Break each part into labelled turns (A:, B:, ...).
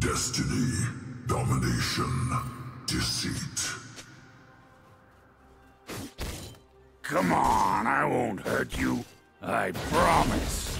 A: Destiny, domination, deceit.
B: Come on, I won't hurt you. I promise.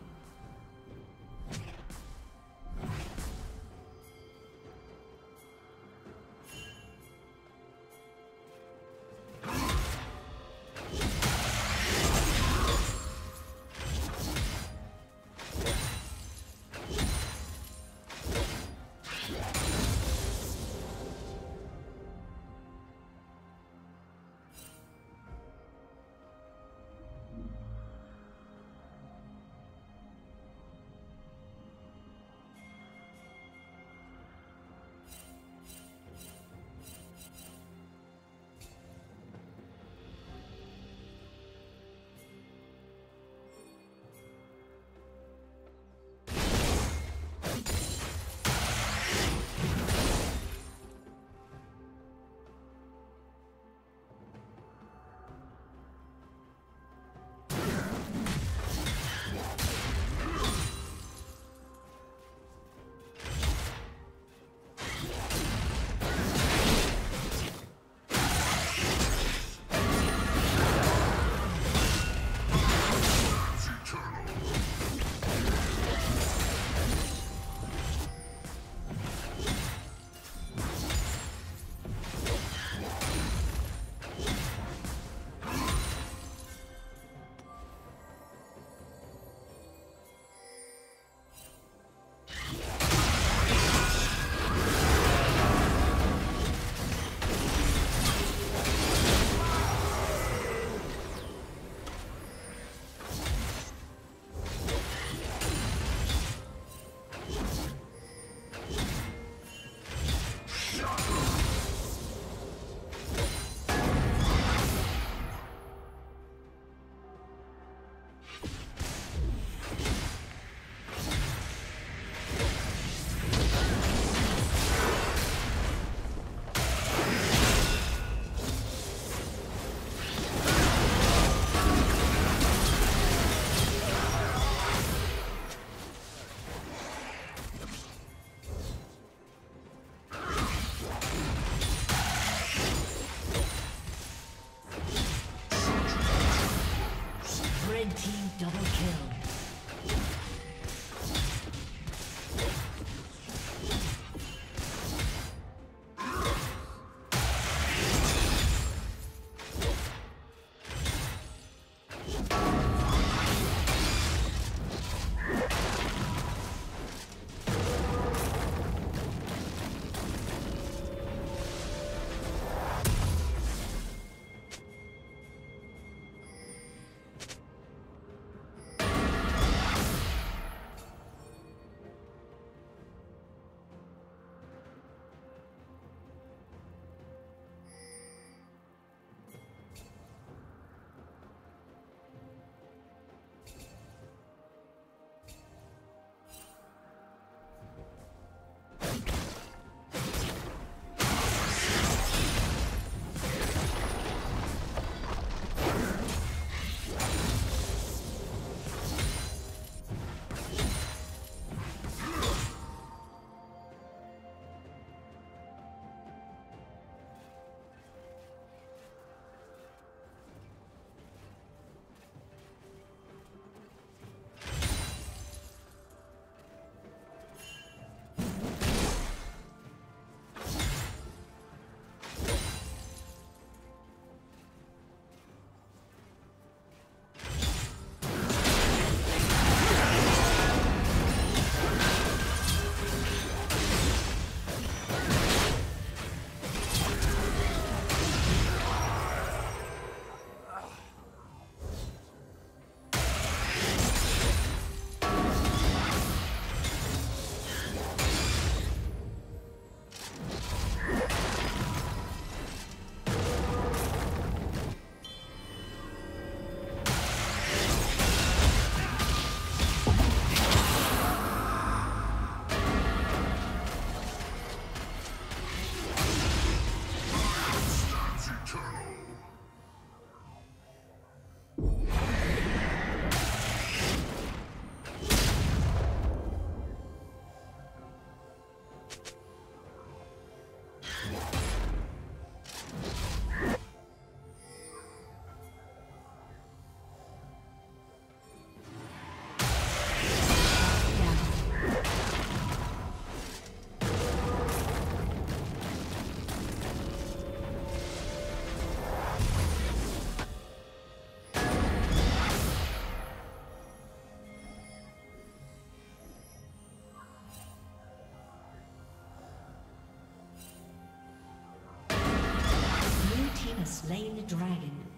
C: Slain the dragon.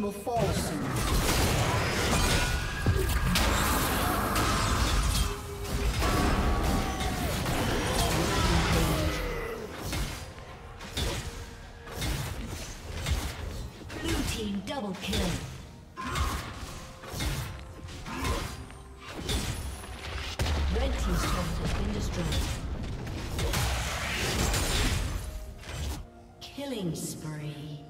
C: Plating will fall soon. Double kill. Red destroyed. Killing spree.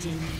C: 今年。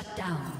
C: Shut down.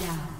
C: Down.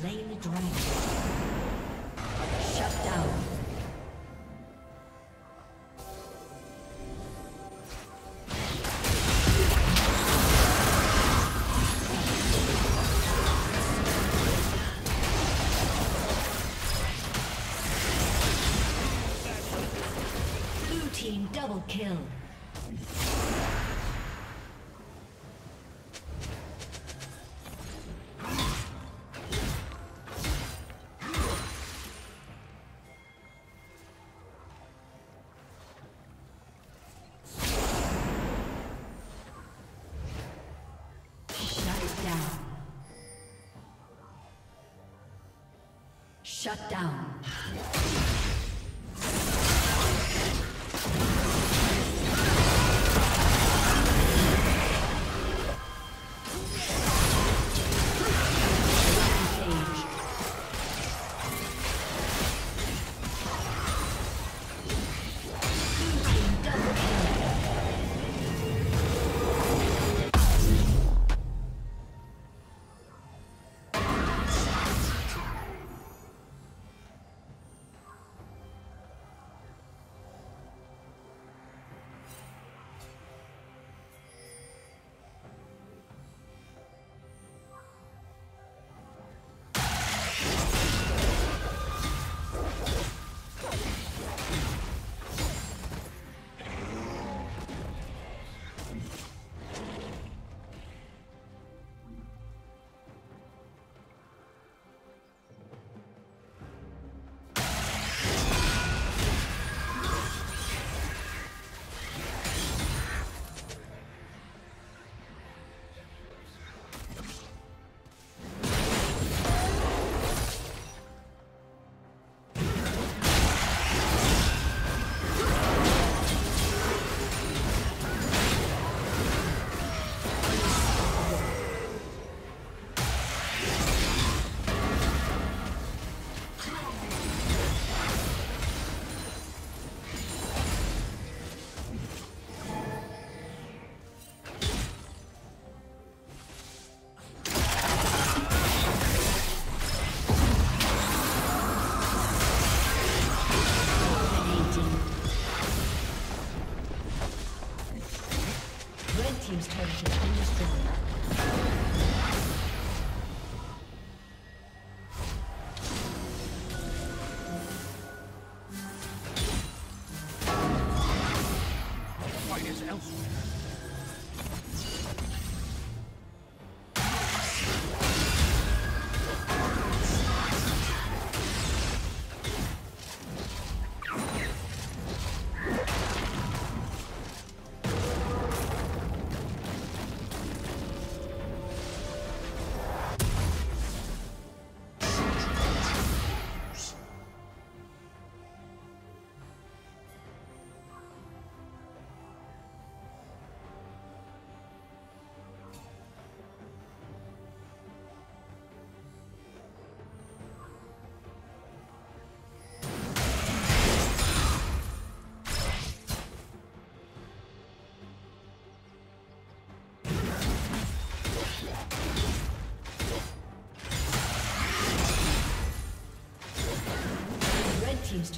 C: Slain the dragon. Shut down. Blue team double kill. Shut down.